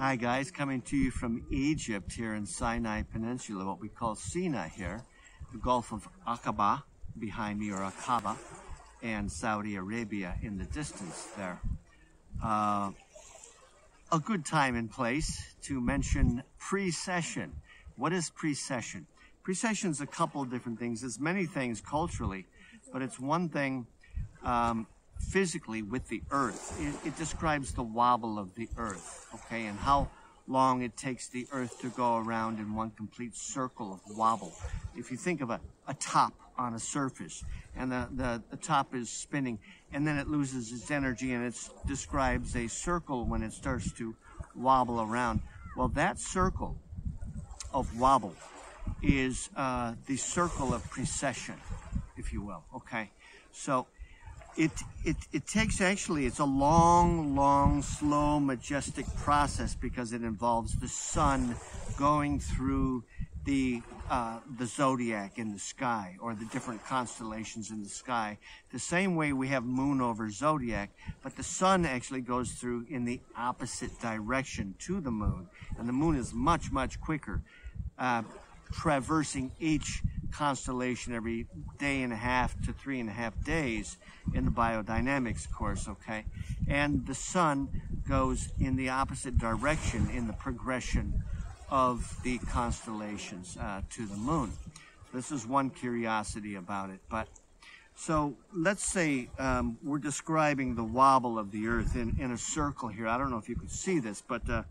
Hi guys, coming to you from Egypt here in Sinai Peninsula, what we call Sinai here, the Gulf of Aqaba behind me, or Aqaba, and Saudi Arabia in the distance there. Uh, a good time and place to mention precession. What is precession? Precession is a couple of different things. There's many things culturally, but it's one thing um, physically with the earth. It, it, describes the wobble of the earth, okay, and how long it takes the earth to go around in one complete circle of wobble. If you think of a, a top on a surface and the, the, the top is spinning and then it loses its energy and it describes a circle when it starts to wobble around. Well, that circle of wobble is uh, the circle of precession, if you will, okay? So it, it, it takes actually, it's a long, long, slow, majestic process because it involves the sun going through the, uh, the zodiac in the sky or the different constellations in the sky. The same way we have moon over zodiac, but the sun actually goes through in the opposite direction to the moon. And the moon is much, much quicker, uh, traversing each constellation every day and a half to three and a half days in the biodynamics course, okay? And the sun goes in the opposite direction in the progression of the constellations uh, to the moon. This is one curiosity about it. But so let's say um, we're describing the wobble of the Earth in, in a circle here. I don't know if you can see this, but uh,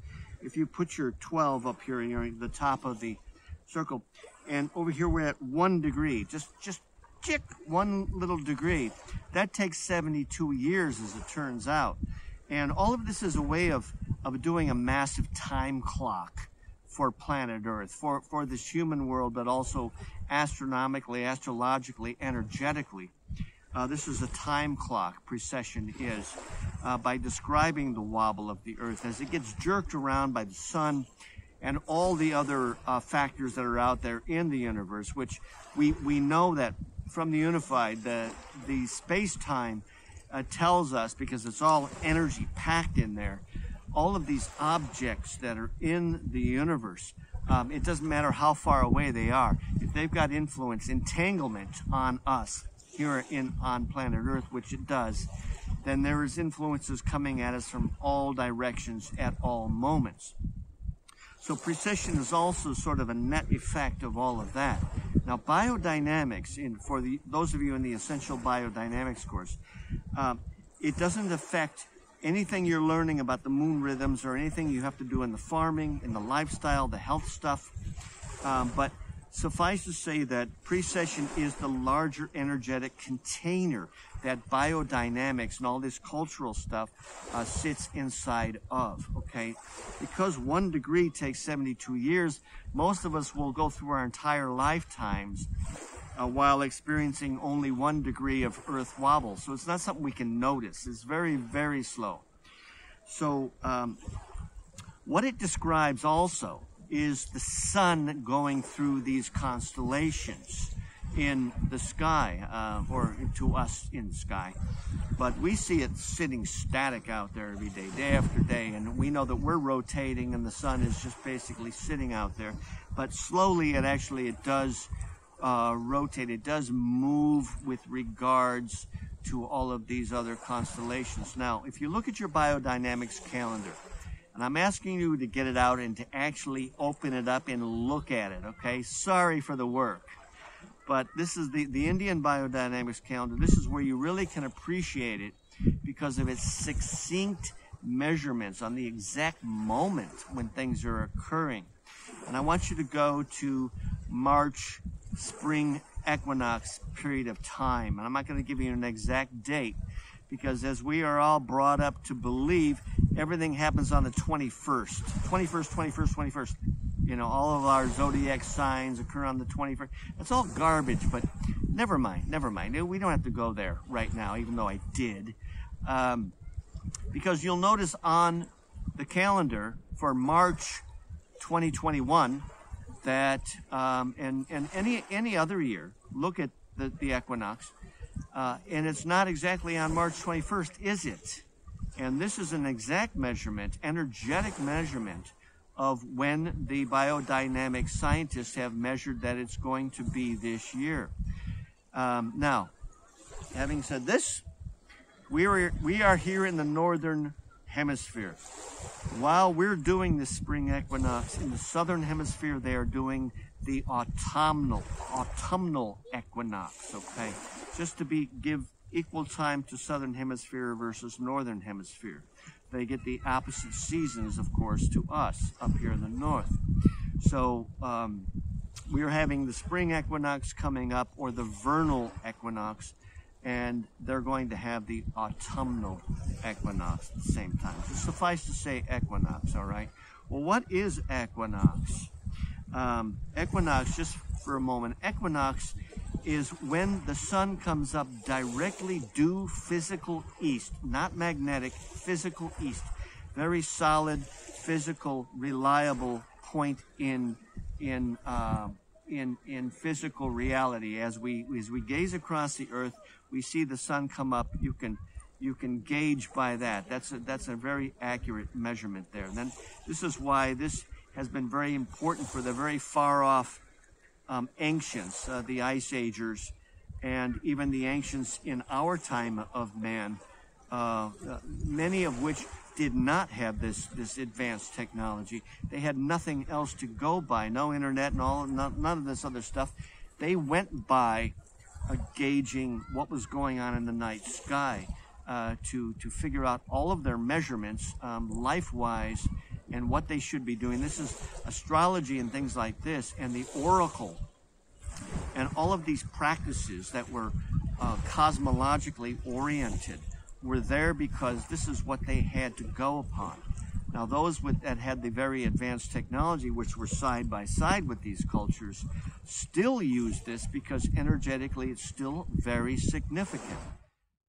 if you put your 12 up here, you're the top of the circle, and over here we're at one degree, just just tick one little degree. That takes 72 years, as it turns out. And all of this is a way of, of doing a massive time clock for planet Earth, for, for this human world, but also astronomically, astrologically, energetically. Uh, this is a time clock, precession is, uh, by describing the wobble of the Earth as it gets jerked around by the sun and all the other uh, factors that are out there in the universe, which we, we know that from the unified, the, the space-time uh, tells us, because it's all energy packed in there, all of these objects that are in the universe, um, it doesn't matter how far away they are, if they've got influence, entanglement on us here in on planet Earth, which it does, then there is influences coming at us from all directions at all moments. So precession is also sort of a net effect of all of that. Now, biodynamics, in, for the, those of you in the Essential Biodynamics course, um, it doesn't affect anything you're learning about the moon rhythms or anything you have to do in the farming, in the lifestyle, the health stuff. Um, but Suffice to say that precession is the larger energetic container that biodynamics and all this cultural stuff uh, sits inside of, okay? Because one degree takes 72 years, most of us will go through our entire lifetimes uh, while experiencing only one degree of earth wobble. So it's not something we can notice. It's very, very slow. So um, what it describes also is the sun going through these constellations in the sky, uh, or to us in the sky. But we see it sitting static out there every day, day after day, and we know that we're rotating and the sun is just basically sitting out there. But slowly it actually, it does uh, rotate, it does move with regards to all of these other constellations. Now, if you look at your biodynamics calendar, and I'm asking you to get it out and to actually open it up and look at it, okay? Sorry for the work. But this is the, the Indian Biodynamics Calendar. This is where you really can appreciate it because of its succinct measurements on the exact moment when things are occurring. And I want you to go to March spring equinox period of time. And I'm not going to give you an exact date because as we are all brought up to believe, everything happens on the 21st. 21st, 21st, 21st. You know, all of our zodiac signs occur on the 21st. It's all garbage, but never mind, never mind. We don't have to go there right now, even though I did. Um, because you'll notice on the calendar for March 2021 that, um, and, and any, any other year, look at the, the equinox, uh, and it's not exactly on March 21st, is it? And this is an exact measurement, energetic measurement of when the biodynamic scientists have measured that it's going to be this year. Um, now, having said this, we are, we are here in the northern hemisphere. While we're doing the spring equinox in the southern hemisphere, they are doing the autumnal autumnal equinox. Okay, just to be give equal time to southern hemisphere versus northern hemisphere. They get the opposite seasons, of course, to us up here in the north. So um, we are having the spring equinox coming up, or the vernal equinox, and they're going to have the autumnal equinox at the same time. Just suffice to say equinox, all right? Well, what is equinox? Um, equinox, just for a moment, equinox is when the sun comes up directly due physical east, not magnetic, physical east. Very solid, physical, reliable point in in uh, in in physical reality. As we as we gaze across the earth, we see the sun come up. You can you can gauge by that. That's a, that's a very accurate measurement there. And then this is why this has been very important for the very far off um, ancients, uh, the Ice Agers, and even the ancients in our time of man, uh, many of which did not have this, this advanced technology. They had nothing else to go by, no internet and all, none, none of this other stuff. They went by uh, gauging what was going on in the night sky uh, to, to figure out all of their measurements um, life-wise and what they should be doing. This is astrology and things like this, and the oracle, and all of these practices that were uh, cosmologically oriented were there because this is what they had to go upon. Now, those with, that had the very advanced technology, which were side by side with these cultures, still use this because energetically it's still very significant.